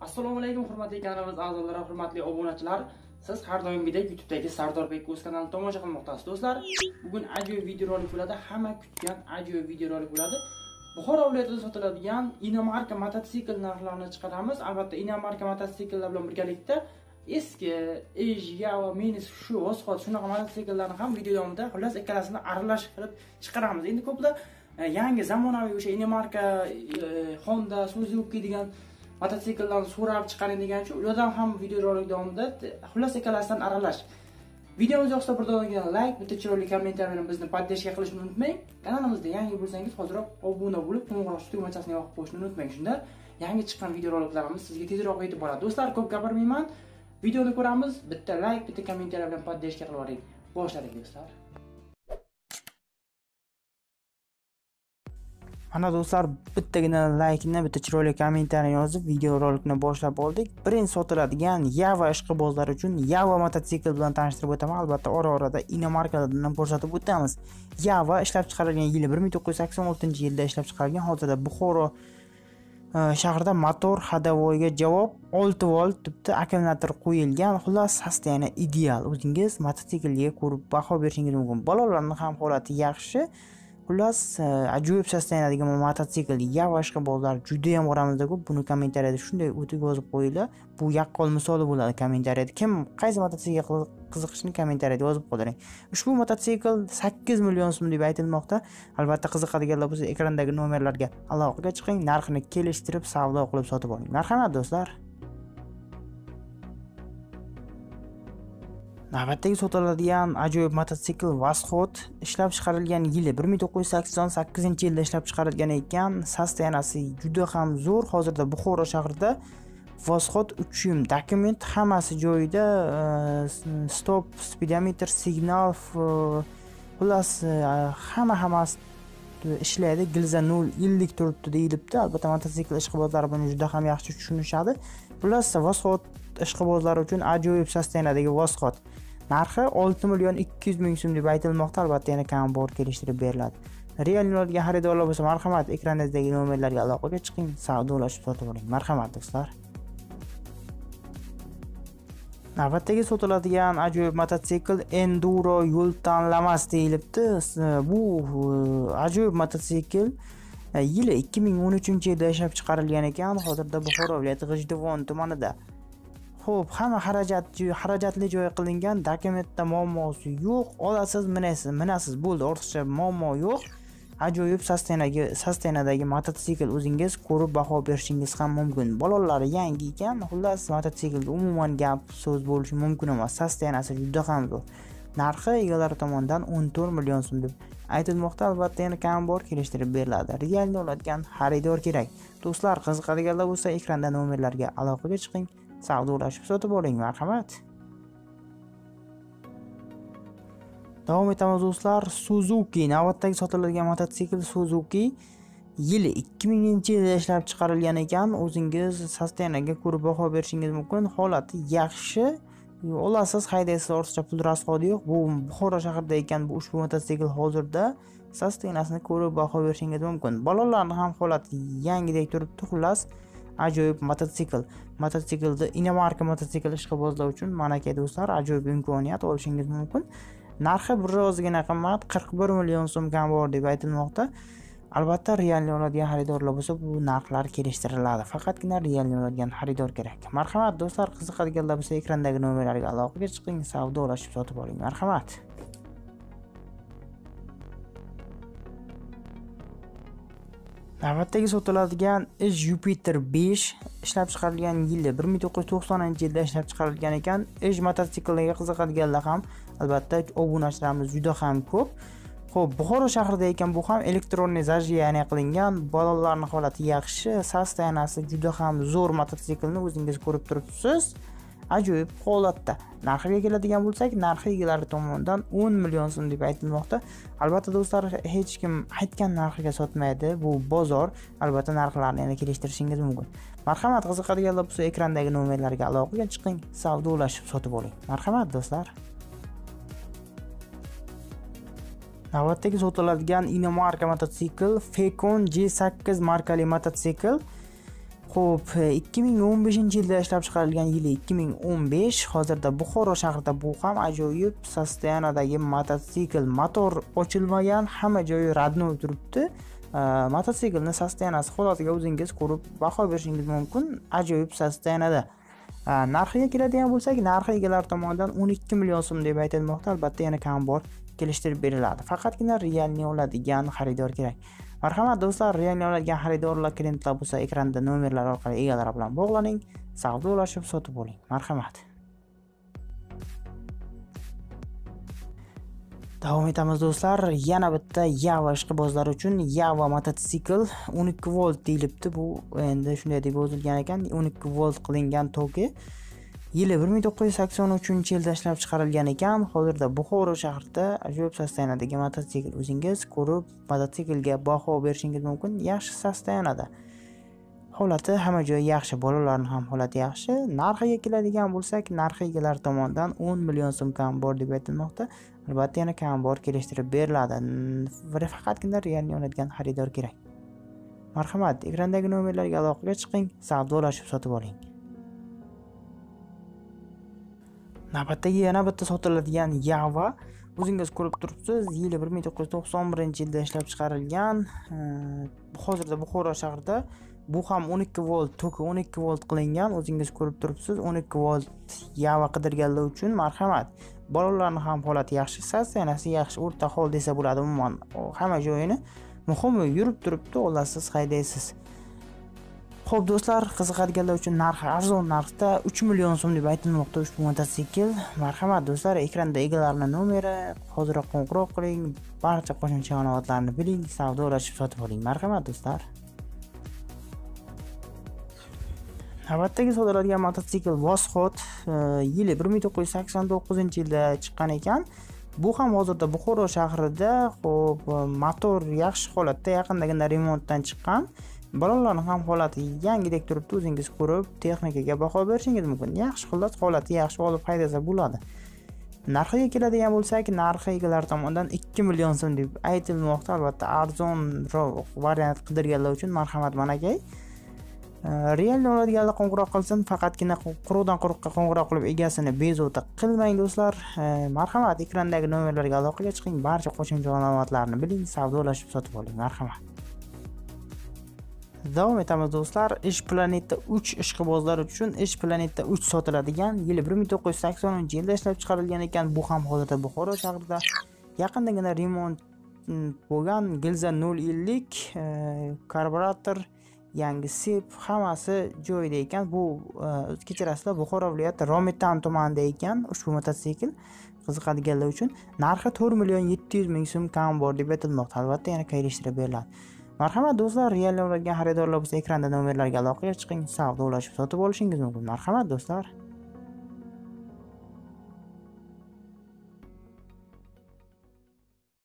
assalomu alaykum hurmatli kanalimiz a'zolari hurmatli obunachilar. Siz har doimgidek youtubedagi sardorbek o'z kanalini tomosha qilmoqdasiz do'stlar. Bugun ajoyib videorolik bo'ladi hamma kutgan ajoyib videorolik bo'ladi. Buxoro viloyatida sotiladigan inomarka mototsikl narxlarini chiqaramiz. Albatta inomarka mototsikllar bilan birgalikda eski ej va minis shu vosxot shunaqa mototsikllarni ham video davomida xullas ikkalasini aralash qilib chiqaramiz. Endi ko'plar e, yangi zamonaviy o'sha inomarka e, honda suzuki degan mototsikldan so'rab chiqaring degancha ulardan ham videorolik davomida xullas ikkalasidan aralash videomiz yoqsa birdaniga layk bitta chiroyli kommentariy bilan bizni поддержка qilishni unutmang. Kanalimizda yangi bo'lsangiz hoziroq obuna bo'lib qo'ng'iroq tugmachasini yoqib qo'yishni unutmang shunda yangi chiqqan videoroliklarimiz sizga tezroq yetib boradi. Do'stlar ko'p gapirmayman. Videoni ko'ramiz. Bitta layk bitta kommentariy bilan поддержка qilib yuboring. Boshladik do'stlar. Mana do'stlar bittagina laykni bitta chiroyli kommentariyni yozib videorolikni boshlab oldik. Birinchi sotiladigan yava ishqibozlar uchun yava mototsikl bilan tanishtirib o'taman. Albatta ora orada inomarkalarni ko'rsatib o'tamiz. Yava ishlab chiqarilgan yili 1986 yilda ishlab chiqarilgan hozirda buxoro e, shahrida motor hadavoyga javob 6 volt tipda akkumulyator qo'yilgan. Xullas soстояние ideal. O'zingiz mototsiklga ko'rib baho berishingiz mumkin. Bolalarni ham holati yaxshi. Xullas e, ajoyib saslanadigan mototsikl ya boshqa bolalar judayam oramizda ko'p. Buni kommentariyada shunday o'tib yozib qo'yinglar. Bu yaqqol misoli bo'ladi kommentariyada. Kim qaysi mototsiklga qiziqishini kommentariyada yozib qoldiring. Ushbu mototsikl sakkiz million so'm deb aytilmoqda. Albatta qiziqadiganlar bo'lsa ekrandagi nomerlarga aloqaga chiqing. Narxini kelishtirib savdo qilib sotib oling. Marhamat do'stlar. Navbatdagi sotiladigan ajoyib mototsikl vasxod ishlab chiqarilgan yili 1988 yilda ishlab chiqarilgan ekan. Sostenasi juda ham zo'r. Hozirda buxoro shahrida vasxot yum dokument. Hammasi joyida e, stop spidometr signal xullas e, hamma hammasi ishlaydi. Gilza nol ellik turibdi deyilibdi. Albatta mototsikl ishqibozlari buni juda ham yaxshi tushunishadi. Xullas vasxod ishqibozlari uchun ajoyib sostenadagi vasxod narxi 6 million 200 ming so'm deb aytilmoqda. Albatta yana kam bor kelishtirib beriladi. Realni oladigan xaridorlar bo'lsa marhamat ekraningizdagi nomerlarga aloqaga chiqing savdolashib sotib oling. Marhamat do'stlar. Navbatdagi sotiladigan ajoyib mototsikl enduro yo'l tanlamas deyilibdi. Bu e, ajoyib mototsikl e, yili 2013 yilda ishlab chiqarilgan ekan. Hozirda buxoro viloyati g'ijduvon tumanida. Ho'p hamma xarajat xarajatli joy qilingan, dokumentda muammosi yo'q, olasiz, minasiz, minasiz, bo'ldi, ortiqcha muammo yo'q. Ajoyib sostenadagi sostenadagi mototsikl o'zingiz ko'rib baho berishingiz ham mumkin. Balollari yangi ekan, xullas mototsiklda umuman gap so'z bo'lishi mumkin emas. Sostenasi juda ham zo'r. Narxi egalari tomonidan 14 million so'm deb aytilmoqda. Albatta yana kam bor kelishtirib beriladi. Realni oladigan xaridor kerak. Do'stlar, qiziqadiganlar bo'lsa ekranda nomerlarga aloqaga chiqing. Savdolashib sotib oling marhamat. Davom etamiz do'stlar. Suzuki navbatdagi sotiladigan mototsikl suzuki yili 2000 yilda ishlab chiqarilgan ekan. O'zingiz sostenaga ko'rib baho berishingiz mumkin. Holati yaxshi. Olasiz haydaysiz ortiqcha pul расходi yo'q. Bu buxoro shahrida ekan bu ushbu mototsikl hozirda sostenasini ko'rib baho berishingiz mumkin. Balonlarni ham holati yangidek turibdi xullas. Ajoyib mototsikl mototsiklda inomarka mototsikl ishqibozlar uchun manaka do'stlar ajoyib imkoniyat olishingiz mumkin. Narxi birozgina qimmat 41 million so'm kam bor deb aytilmoqda. Albatta realni oladigan xaridorlar bo'lsa bu narxlar kelishtiriladi. Faqatgina realni oladigan xaridor kerak. Marhamat do'stlar qiziqadiganlar bo'lsa ekrandagi nomerlarga aloqaga chiqing savdolashib sotib oling. Marhamat. Navbatdagi sotiladigan ish Jupiter 5 ishlab chiqarilgan yili 1990 yilda ishlab chiqarilgan ekan ish mototsikliga qiziqadiganlar ham albatta obunachilarimiz juda ham ko'p Xo'p, Buxoro shahrida ekan bu ham elektronniy zajiyaniya qilingan, balonlarning holati yaxshi, sostanasi juda ham zo'r mototsiklni o'zingiz ko'rib turibsiz. Ajoyib holatda. Narxiga keladigan bo'lsak narxi egalari tomonidan 10 million so'm deb aytilmoqda. Albatta do'stlar hech kim aytgan narxiga sotmaydi. Bu bozor. Albatta narxlarni yana kelishtirishingiz mumkin. Marhamat qiziqadiganlar bo'lsa ekrandagi nomerlarga aloqaga chiqing. Savdolashib sotib oling. Marhamat do'stlar. Navbatdagi sotiladigan inomarka mototsikl fekon g8 markali mototsikl Xo'p, e, 2015 yilda ishlab chiqarilgan yili 2015. Hozirda Buxoro shahrida bu ham ajoyib sostenadagi mototsikl. Motor ochilmagan, hamma joyi radnoy turibdi. E, mototsiklni sostenasi holatiga o'zingiz ko'rib baho berishingiz mumkin. Ajoyib sostenada. E, narxiga keladigan bo'lsak, narxi egalari tomonidan 12 million so'm deb aytilmoqda. Albatta yana kam bor kelishtirib beriladi. Faqatgina realni oladigan xaridor kerak. Marhamat do'stlar realni oladigan xaridorlar klientlar bo'lsa ekranda nomerlar orqali egalar bilan bog'laning savdo ulashib sotib oling. Marhamat. Davom etamiz do'stlar. Yana bitta yava ishqibozlar uchun yava mototsikl 12 volt deyilibdi. Bu endi shunday deb yozilgan ekan. 12 volt qilingan toki yili 1983 yilda ishlab chiqarilgan ekan. Hozirda buxoro shahrida ajoyib sostoyanadagi mototsikl o'zingiz ko'rib mototsiklga baho berishingiz mumkin yaxshi sostoyanada holati hamma joyi yaxshi bolalarni ham holati yaxshi. Narxiga keladigan bo'lsak narxi egalari tomonidan 10 million so'm kam bor deb aytilmoqda. Albatta yana kam bor kelishtirib beriladi. Faqatgina realni oladigan xaridor kerak. Marhamat ekrandagi nomerlarga aloqaga chiqing savdolashib sotib oling. Navbatdagi yana bitta sotiladigan yava o'zingiz ko'rib turibsiz. Yili bir ming to'qqiz yuz to'qson birinchi yilda ishlab chiqarilgan. Hozirda buxoro shahrida bu ham o'n ikki volt toki o'n ikki volt qilingan. O'zingiz ko'rib turibsiz o'n ikki volt yava qidirganlar uchun marhamat. Bolalarni ham holati yaxshi sostenasi yaxshi o'rta hol desa bo'ladi umuman. Hamma joyini muhimi yurib turibdi olasiz haydaysiz Xo'p do'stlar, qiziqadiganlar uchun narxi arzon narxda 3 million so'm deb aytilmoqda ushbu mototsikl. Marhamat do'stlar, ekranda egalarining nomeri, hoziroq qo'ng'iroq qiling, barcha qo'shimcha ma'lumotlarni biling, savdolashib sotib oling. Marhamat do'stlar. Navbatdagi sotiladigan mototsikl Vosxot e, yili 1989-yilda chiqqan ekan. Bu ham hozirda Buxoro shahrida, xo'p, motor yaxshi holatda, yaqindagina remontdan chiqqan. Bolalarni ham holati yangidek turibdi o'zingiz ko'rib texnikaga baho berishingiz mumkin. Yaxshi xullas holati yaxshi olib haydasa bo'ladi. Narxiga keladigan bo'lsak narxi egalari tomonidan ikki million so'm deb aytilmoqda. Albatta arzonroq variant qidirganlar uchun marhamat manakay Real oladiganlar qo'ng'iroq qilsin. Faqatgina quruqdan quruqqa qo'ng'iroq qilib egasini bezovta qilmang do'stlar. Marhamat ekrandagi nomerlarga aloqaga chiqing. Barcha qo'shimcha ma'lumotlarni biling savdolashib sotib oling. Marhamat. Davom etamiz do'stlar. Ish planeta 3 ishqibozlar uchun ish planeta 3 sotiladigan yili 1980 yilda ishlab chiqarilgan ekan. Bu ham hozirda buxoro shahrida. Yaqindagina remont mm, bo'lgan gilza 050 e, karburator yangi sep hammasi joyida ekan. Bu e, kechirasizlar buxoro viloyati romitan tumanida ekan. Ushbu mototsikl qiziqadiganlar uchun narxi 4 million 700 ming so'm kam bor deb aytilmoqda. Albatta yana kelishtirib beriladi marhamat do'stlar. Real oladigan xaridorlar bo'lsa ekranda nomerlarga aloqaga chiqing. Savdo ulashib sotib olishingiz mumkin. Marhamat do'stlar.